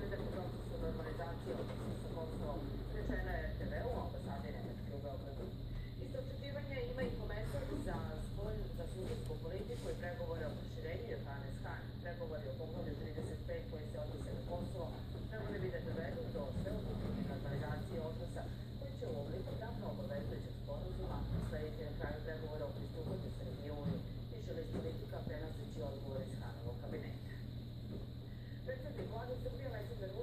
to the 他就随便来几个。